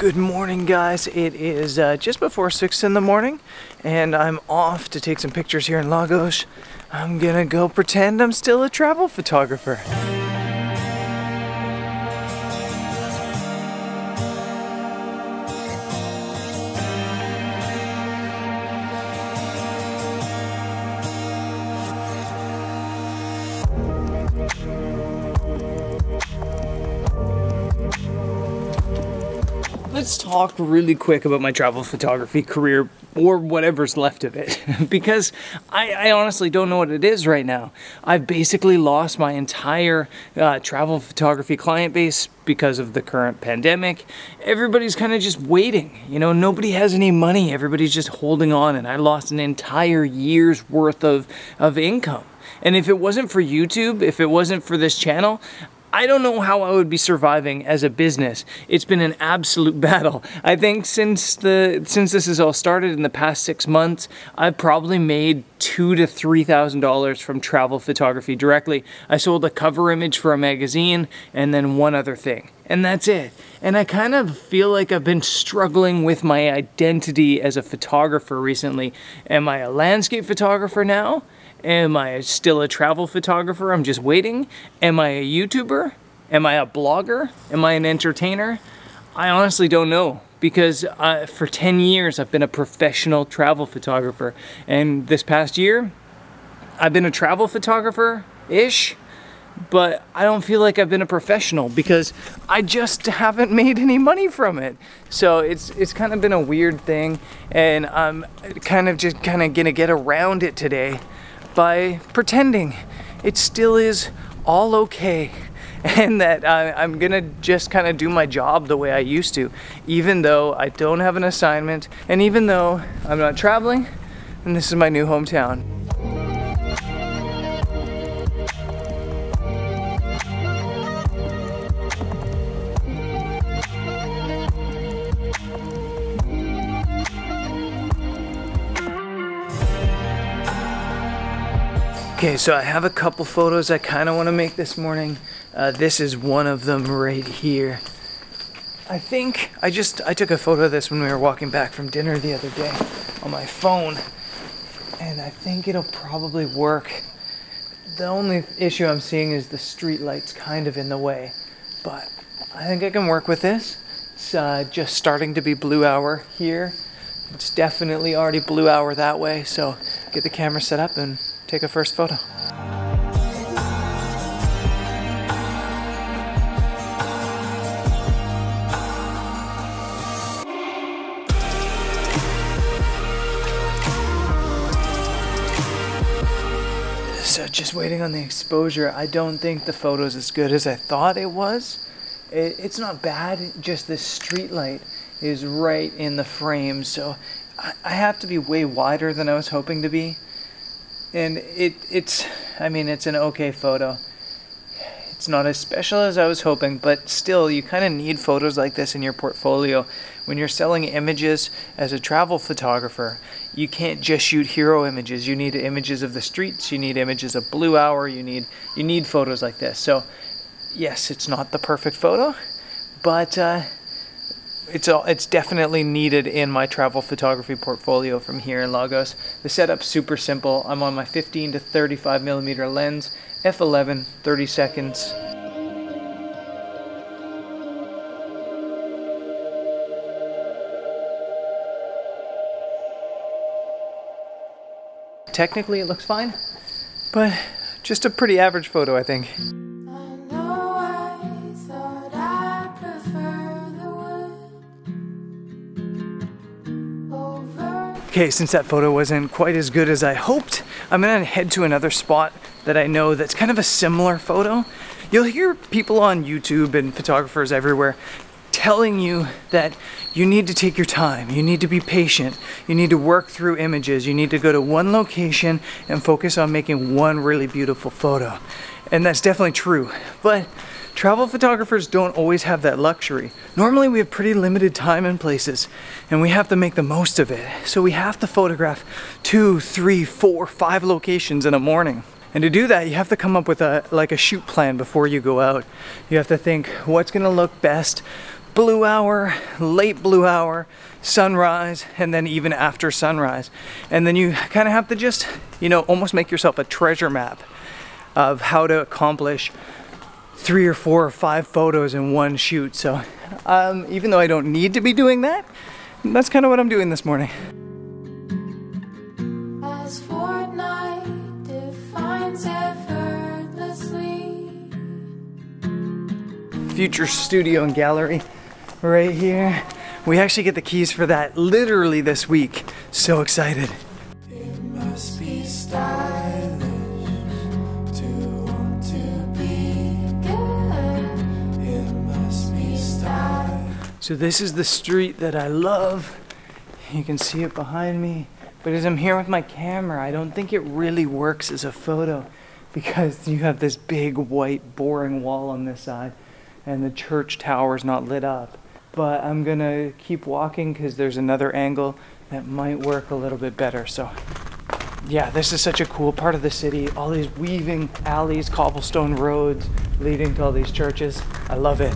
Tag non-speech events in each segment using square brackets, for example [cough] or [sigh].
Good morning, guys. It is uh, just before 6 in the morning, and I'm off to take some pictures here in Lagos. I'm gonna go pretend I'm still a travel photographer. Let's talk really quick about my travel photography career or whatever's left of it [laughs] because I, I, honestly don't know what it is right now. I've basically lost my entire uh, travel photography client base because of the current pandemic. Everybody's kind of just waiting. You know, nobody has any money. Everybody's just holding on, and I lost an entire year's worth of, of income. And if it wasn't for YouTube, if it wasn't for this channel, I don't know how I would be surviving as a business. It's been an absolute [laughs] battle. I think since the since this has all started in the past six months, I've probably made two to three thousand dollars from travel photography directly. I sold a cover image for a magazine and then one other thing. And that's it. And I kind of feel like I've been struggling with my identity as a photographer recently. Am I a landscape photographer now? Am I still a travel photographer? I'm just waiting. Am I a YouTuber? Am I a blogger? Am I an entertainer? I honestly don't know because uh, for 10 years I've been a professional travel photographer and this past year I've been a travel photographer-ish but I don't feel like I've been a professional because I just haven't made any money from it. So it's it's kind of been a weird thing and I'm kind of just kind of gonna get around it today by pretending it still is all okay [laughs] and that I'm gonna just kind of do my job the way I used to, even though I don't have an assignment, and even though I'm not traveling, and this is my new hometown. Okay, so I have a couple photos I kind of want to make this morning. Uh, this is one of them right here. I think I just I took a photo of this when we were walking back from dinner the other day on my phone, and I think it'll probably work. The only issue I'm seeing is the street lights kind of in the way, but I think I can work with this. It's uh, just starting to be blue hour here. It's definitely already blue hour that way, so get the camera set up and take a first photo. So just waiting on the exposure. I don't think the photo is as good as I thought it was. It, it's not bad, just the street light is right in the frame. So I, I have to be way wider than I was hoping to be and it it's I mean it's an okay photo. It's not as special as I was hoping, but still you kind of need photos like this in your portfolio. When you're selling images as a travel photographer, you can't just shoot hero images. You need images of the streets, you need images of blue hour, you need you need photos like this. So yes, it's not the perfect photo, but uh, it's all, it's definitely needed in my travel photography portfolio from here in Lagos. The setup's super simple. I'm on my 15 to 35 millimeter lens, f11, 30 seconds. Technically it looks fine, but just a pretty average photo I think. Okay, since that photo wasn't quite as good as I hoped, I'm gonna head to another spot that I know that's kind of a similar photo. You'll hear people on YouTube and photographers everywhere telling you that you need to take your time, you need to be patient, you need to work through images, you need to go to one location and focus on making one really beautiful photo. And that's definitely true. But Travel photographers don't always have that luxury. Normally we have pretty limited time and places and we have to make the most of it. So we have to photograph two, three, four, five locations in a morning. And to do that, you have to come up with a like a shoot plan before you go out. You have to think what's gonna look best blue hour, late blue hour, sunrise, and then even after sunrise. And then you kind of have to just, you know, almost make yourself a treasure map of how to accomplish three or four or five photos in one shoot. So um, even though I don't need to be doing that, that's kind of what I'm doing this morning. Future studio and gallery right here. We actually get the keys for that literally this week. So excited. So this is the street that I love. You can see it behind me. But as I'm here with my camera, I don't think it really works as a photo because you have this big white boring wall on this side and the church tower is not lit up. But I'm gonna keep walking because there's another angle that might work a little bit better. So yeah, this is such a cool part of the city. All these weaving alleys, cobblestone roads leading to all these churches. I love it.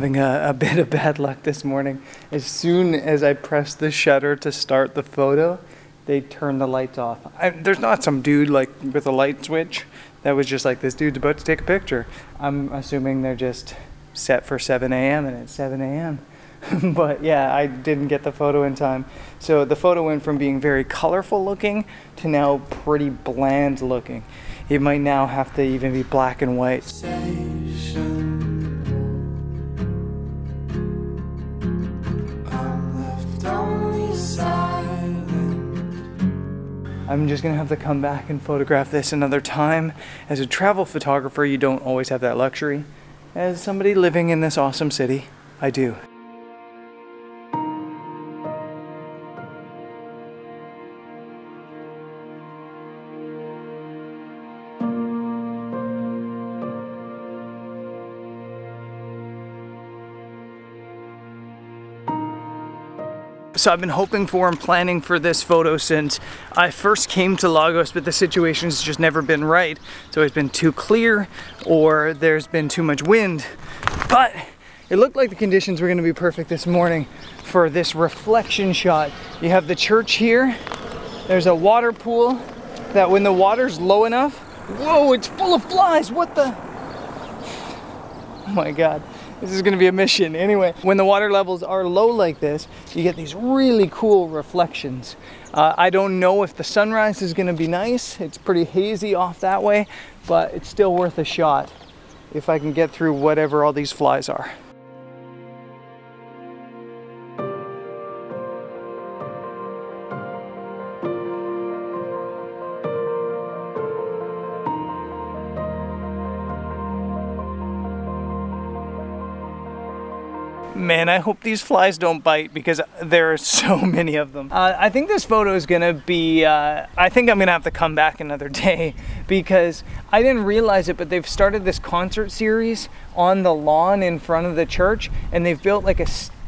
Having a, a, bit of bad luck this morning. As soon as I press the shutter to start the photo, they turn the lights off. I, there's not some dude like with a light switch that was just like this dude's about to take a picture. I'm assuming they're just set for 7 a.m. and it's 7 a.m. [laughs] but yeah, I didn't get the photo in time. So the photo went from being very colorful looking to now pretty bland looking. It might now have to even be black and white. I'm just gonna have to come back and photograph this another time. As a travel photographer, you don't always have that luxury. As somebody living in this awesome city, I do. So I've been hoping for and planning for this photo since I first came to Lagos, but the situation's just never been right. It's always been too clear or there's been too much wind. But it looked like the conditions were gonna be perfect this morning for this reflection shot. You have the church here. There's a water pool that when the water's low enough, whoa, it's full of flies. What the? Oh my God. This is gonna be a mission. Anyway, when the water levels are low like this, you get these really cool reflections. Uh, I don't know if the sunrise is gonna be nice. It's pretty hazy off that way, but it's still worth a shot if I can get through whatever all these flies are. Man, I hope these flies don't bite because there are so [laughs] many of them. Uh, I think this photo is gonna be, uh, I think I'm gonna have to come back another [laughs] day because I didn't realize it, but they've started this concert series on the lawn in front of the church and they've built like a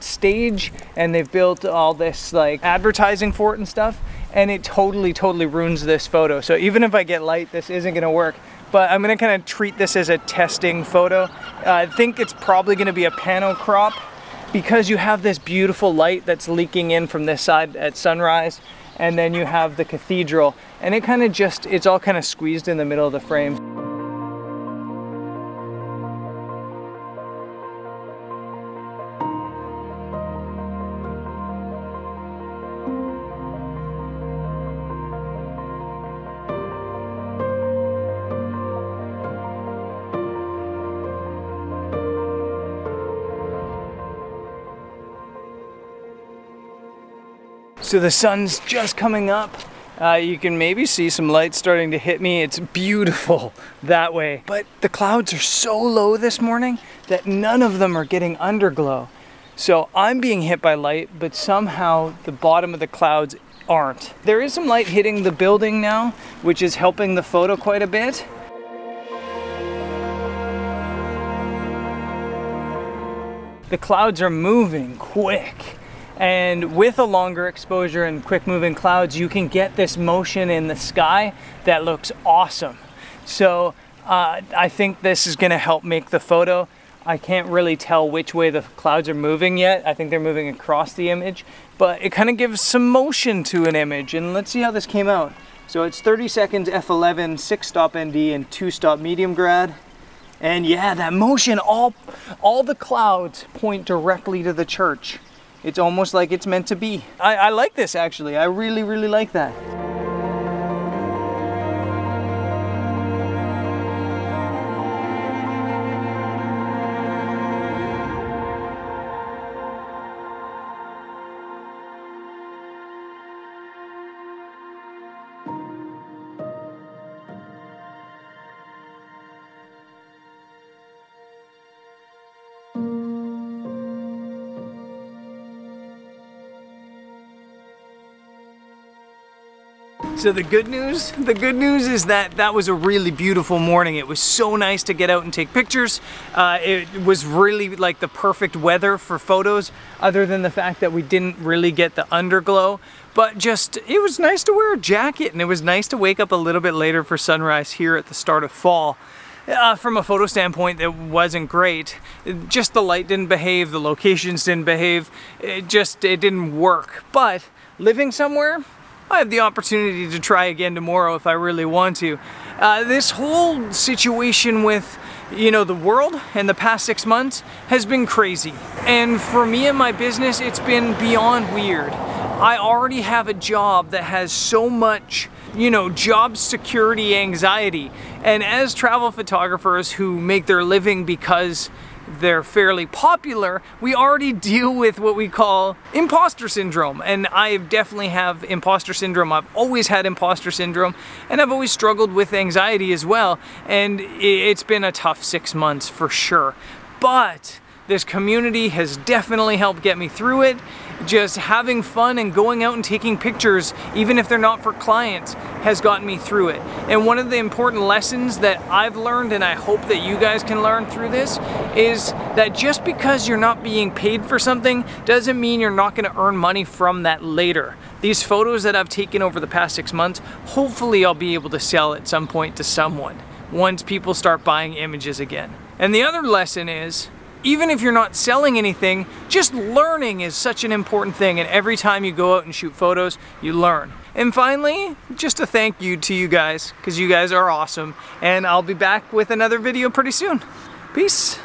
stage and they've built all this like advertising for it and stuff and it totally, totally ruins this photo. So even if I get light, this isn't gonna work but I'm gonna kind of treat this as a testing photo. Uh, I think it's probably gonna be a pano crop because you have this beautiful light that's leaking in from this side at sunrise and then you have the cathedral and it kind of just it's all kind of squeezed in the middle of the frame So the sun's just coming up. Uh, you can maybe see some light starting to hit me. It's beautiful [laughs] that way. But the clouds are so low this morning that none of them are getting underglow. So I'm being hit by light, but somehow the bottom of the clouds aren't. There is some light hitting the building now, which is helping the photo quite a bit. The clouds are moving quick And with a longer exposure and quick moving clouds, you can get this motion in the sky that looks awesome. So uh, I think this is gonna help make the photo. I can't really tell which way the clouds are moving yet. I think they're moving across the image, but it kind of gives some motion to an image. And let's see how this came out. So it's 30 seconds F11, six stop ND and two stop medium grad. And yeah, that motion, all, all the clouds point directly to the church. It's almost like it's meant to be. I, I like this actually. I really, really like that. So the good news, the good news is that that was a really beautiful morning. It was so nice to get out and take pictures. Uh, it was really like the perfect weather for photos other than the fact that we didn't really get the underglow. But just, it was nice to wear a jacket and it was nice to wake up a little bit later for sunrise here at the start of fall. Uh, from a photo standpoint, it wasn't great. Just the light didn't behave, the locations didn't behave, it just, it didn't work. But living somewhere, I have the opportunity to try again tomorrow if I really want to. Uh, this whole situation with you know, the world and the past six months has been crazy. And for me and my business, it's been beyond weird. I already have a job that has so much, you know, job security anxiety. And as travel photographers who make their living because they're fairly popular, we already deal with what we call imposter syndrome. And I definitely have imposter syndrome. I've always had imposter syndrome and I've always struggled with anxiety as well. And it's been a tough six months for sure. But this community has definitely helped get me through it just having fun and going out and taking pictures, even if they're not for clients, has gotten me through it. And one of the important lessons that I've learned, and I hope that you guys can learn through this, is that just because you're not being paid for something doesn't mean you're not gonna earn money from that later. These photos that I've taken over the past six months, hopefully I'll be able to sell at some point to someone once people start buying images again. And the other lesson is, even if you're not selling anything, just learning is such an important thing and every time you go out and shoot photos, you learn. And finally, just a thank you to you guys, because you guys are awesome, and I'll be back with another video pretty soon. Peace.